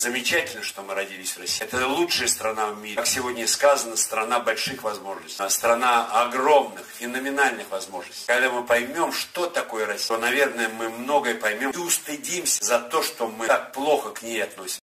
Замечательно, что мы родились в России. Это лучшая страна в мире. Как сегодня сказано, страна больших возможностей. А страна огромных, феноменальных возможностей. Когда мы поймем, что такое Россия, то, наверное, мы многое поймем и устыдимся за то, что мы так плохо к ней относимся.